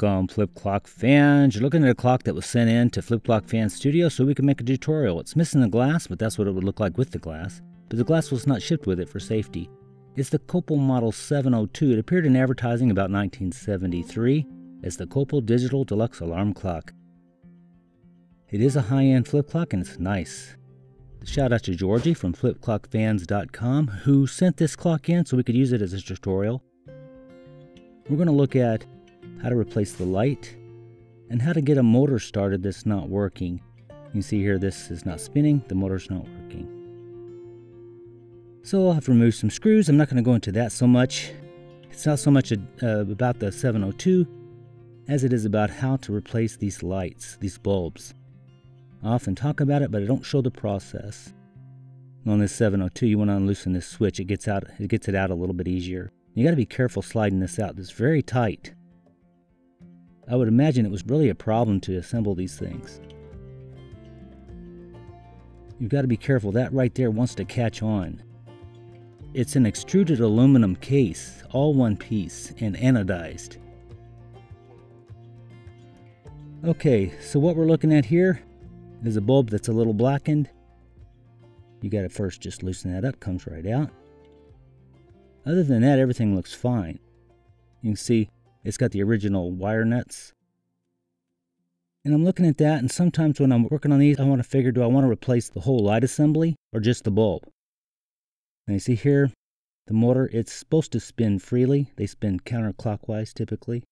Welcome, Flip Clock fans. You're looking at a clock that was sent in to Flip Clock Fan Studio so we can make a tutorial. It's missing the glass, but that's what it would look like with the glass. But the glass was not shipped with it for safety. It's the Copal Model 702. It appeared in advertising about 1973 as the Copal Digital Deluxe Alarm Clock. It is a high-end flip clock and it's nice. Shout out to Georgie from flipclockfans.com who sent this clock in so we could use it as a tutorial. We're going to look at how to replace the light, and how to get a motor started that's not working. You can see here this is not spinning, the motor's not working. So I'll have to remove some screws. I'm not going to go into that so much. It's not so much a, uh, about the 702 as it is about how to replace these lights, these bulbs. I often talk about it, but I don't show the process. On this 702, you want to unloosen this switch. It gets out, it gets it out a little bit easier. You got to be careful sliding this out. It's very tight. I would imagine it was really a problem to assemble these things. You've got to be careful, that right there wants to catch on. It's an extruded aluminum case, all one piece, and anodized. Okay, so what we're looking at here is a bulb that's a little blackened. You got to first just loosen that up, comes right out. Other than that, everything looks fine. You can see it's got the original wire nuts. And I'm looking at that, and sometimes when I'm working on these, I want to figure, do I want to replace the whole light assembly or just the bulb? And you see here, the motor, it's supposed to spin freely. They spin counterclockwise typically.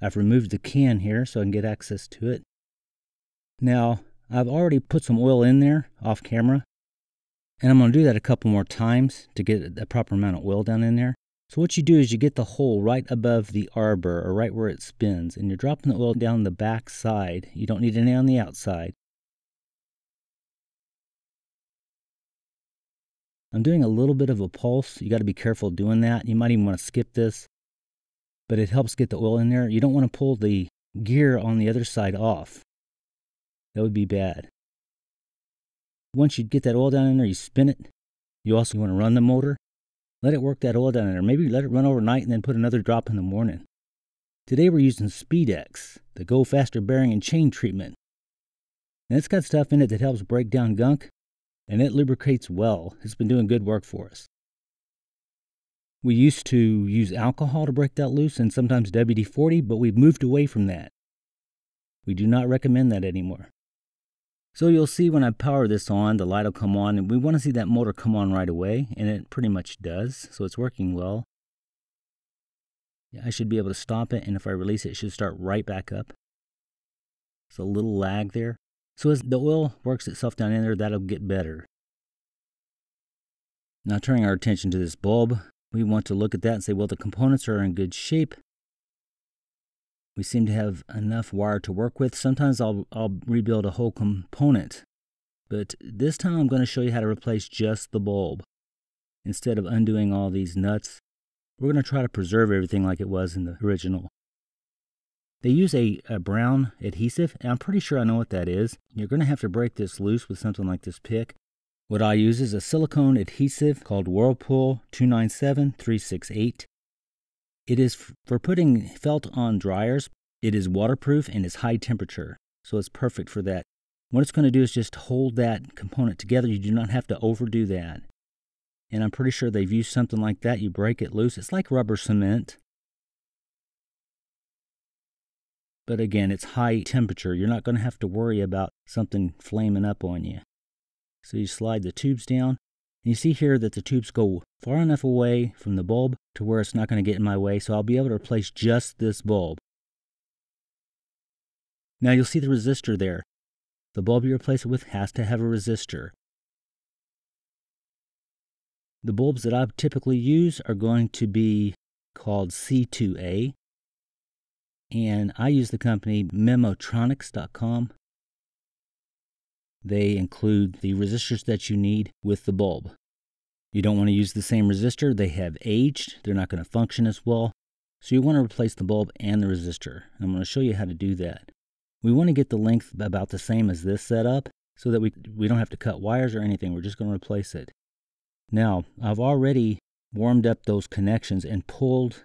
I've removed the can here so I can get access to it. Now, I've already put some oil in there off camera and I'm going to do that a couple more times to get a proper amount of oil down in there. So what you do is you get the hole right above the arbor or right where it spins and you're dropping the oil down the back side. You don't need any on the outside. I'm doing a little bit of a pulse. You got to be careful doing that. You might even want to skip this, but it helps get the oil in there. You don't want to pull the gear on the other side off. That would be bad. Once you get that oil down in there, you spin it. You also want to run the motor. Let it work that oil down in there. Maybe let it run overnight and then put another drop in the morning. Today we're using SpeedX, the Go Faster bearing and chain treatment. And it's got stuff in it that helps break down gunk, and it lubricates well. It's been doing good work for us. We used to use alcohol to break that loose and sometimes WD 40, but we've moved away from that. We do not recommend that anymore. So you'll see when I power this on, the light will come on, and we want to see that motor come on right away, and it pretty much does, so it's working well. I should be able to stop it, and if I release it, it should start right back up. It's a little lag there. So as the oil works itself down in there, that'll get better. Now turning our attention to this bulb, we want to look at that and say, well, the components are in good shape. We seem to have enough wire to work with. Sometimes I'll, I'll rebuild a whole component, but this time I'm going to show you how to replace just the bulb. Instead of undoing all these nuts, we're going to try to preserve everything like it was in the original. They use a, a brown adhesive, and I'm pretty sure I know what that is. You're going to have to break this loose with something like this pick. What I use is a silicone adhesive called Whirlpool 297368. It is for putting felt on dryers. It is waterproof and is high temperature, so it's perfect for that. What it's going to do is just hold that component together. You do not have to overdo that. And I'm pretty sure they've used something like that. You break it loose. It's like rubber cement. But again, it's high temperature. You're not going to have to worry about something flaming up on you. So you slide the tubes down. You see here that the tubes go far enough away from the bulb to where it's not going to get in my way, so I'll be able to replace just this bulb. Now you'll see the resistor there. The bulb you replace it with has to have a resistor. The bulbs that I typically use are going to be called C2A, and I use the company Memotronics.com. They include the resistors that you need with the bulb. You don't want to use the same resistor, they have aged, they're not going to function as well. So you want to replace the bulb and the resistor. I'm going to show you how to do that. We want to get the length about the same as this setup so that we, we don't have to cut wires or anything. We're just going to replace it. Now, I've already warmed up those connections and pulled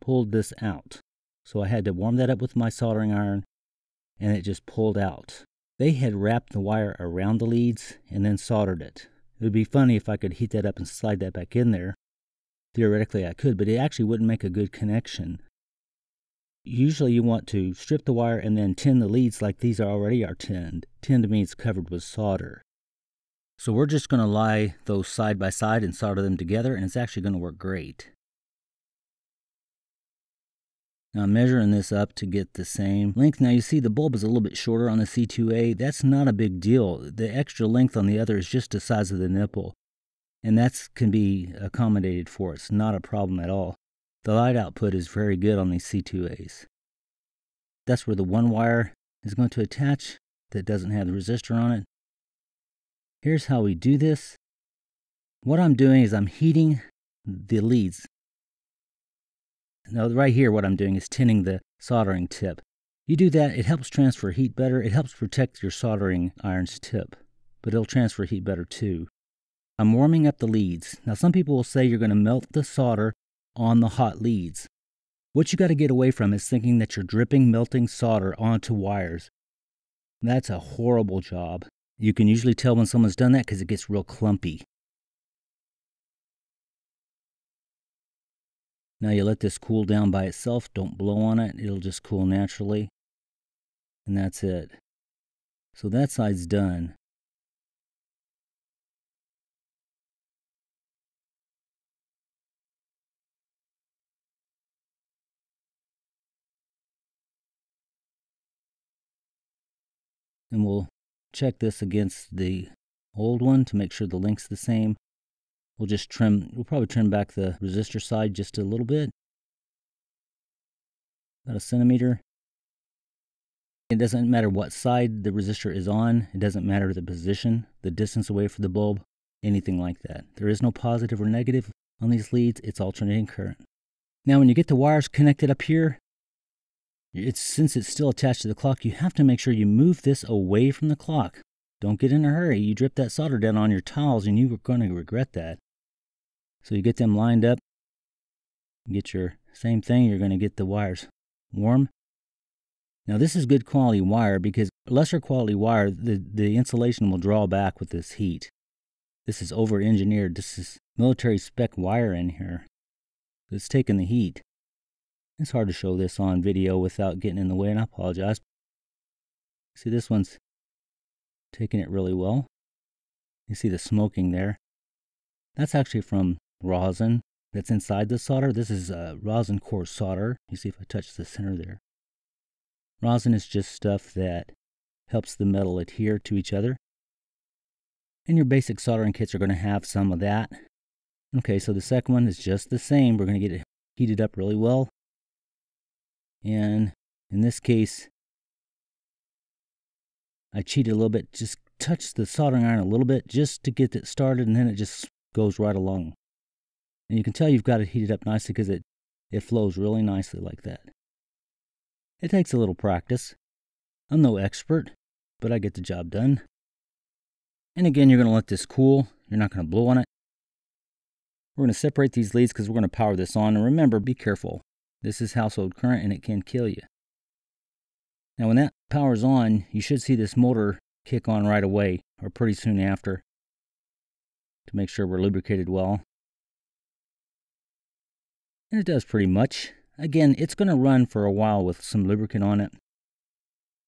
pulled this out. So I had to warm that up with my soldering iron and it just pulled out. They had wrapped the wire around the leads and then soldered it. It would be funny if I could heat that up and slide that back in there. Theoretically, I could, but it actually wouldn't make a good connection. Usually, you want to strip the wire and then tin the leads like these are already are tinned. Tinned means covered with solder. So we're just going to lie those side by side and solder them together, and it's actually going to work great. Now I'm measuring this up to get the same length. Now you see the bulb is a little bit shorter on the C2A. That's not a big deal. The extra length on the other is just the size of the nipple. And that can be accommodated for. It's not a problem at all. The light output is very good on these C2As. That's where the one wire is going to attach that doesn't have the resistor on it. Here's how we do this. What I'm doing is I'm heating the leads now right here what I'm doing is tinning the soldering tip. You do that, it helps transfer heat better. It helps protect your soldering iron's tip, but it'll transfer heat better too. I'm warming up the leads. Now some people will say you're going to melt the solder on the hot leads. What you got to get away from is thinking that you're dripping melting solder onto wires. That's a horrible job. You can usually tell when someone's done that because it gets real clumpy. Now you let this cool down by itself. Don't blow on it. It'll just cool naturally. And that's it. So that side's done. And we'll check this against the old one to make sure the length's the same. We'll just trim, we'll probably trim back the resistor side just a little bit. About a centimeter. It doesn't matter what side the resistor is on. It doesn't matter the position, the distance away from the bulb, anything like that. There is no positive or negative on these leads. It's alternating current. Now, when you get the wires connected up here, it's since it's still attached to the clock, you have to make sure you move this away from the clock. Don't get in a hurry. You drip that solder down on your tiles and you are going to regret that. So you get them lined up, get your same thing, you're going to get the wires warm. Now this is good quality wire because lesser quality wire, the, the insulation will draw back with this heat. This is over engineered. This is military spec wire in here. It's taking the heat. It's hard to show this on video without getting in the way, and I apologize. See, this one's taking it really well. You see the smoking there. That's actually from rosin that's inside the solder. This is a rosin core solder. You see if I touch the center there. Rosin is just stuff that helps the metal adhere to each other. And your basic soldering kits are going to have some of that. Okay, so the second one is just the same. We're going to get it heated up really well. And in this case, I cheated a little bit, just touch the soldering iron a little bit just to get it started, and then it just goes right along. And you can tell you've got it heated up nicely because it, it flows really nicely like that. It takes a little practice. I'm no expert, but I get the job done. And again, you're going to let this cool. You're not going to blow on it. We're going to separate these leads because we're going to power this on. And remember, be careful. This is household current and it can kill you. Now, when that power's on, you should see this motor kick on right away or pretty soon after to make sure we're lubricated well. And it does pretty much. Again, it's going to run for a while with some lubricant on it.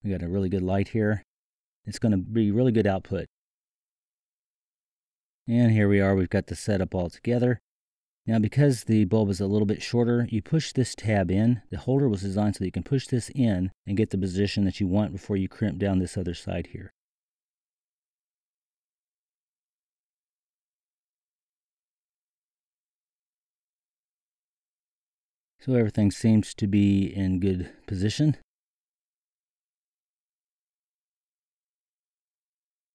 We got a really good light here. It's going to be really good output. And here we are, we've got the setup all together. Now because the bulb is a little bit shorter, you push this tab in. The holder was designed so you can push this in and get the position that you want before you crimp down this other side here. So everything seems to be in good position.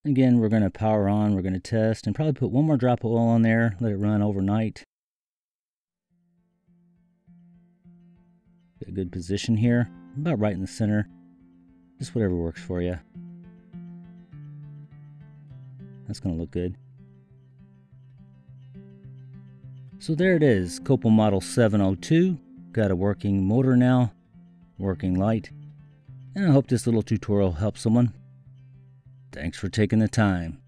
Again, we're going to power on, we're going to test, and probably put one more drop of oil on there, let it run overnight. Get a good position here, about right in the center. Just whatever works for you. That's going to look good. So there it is, Copal Model 702 Got a working motor now, working light, and I hope this little tutorial helps someone. Thanks for taking the time.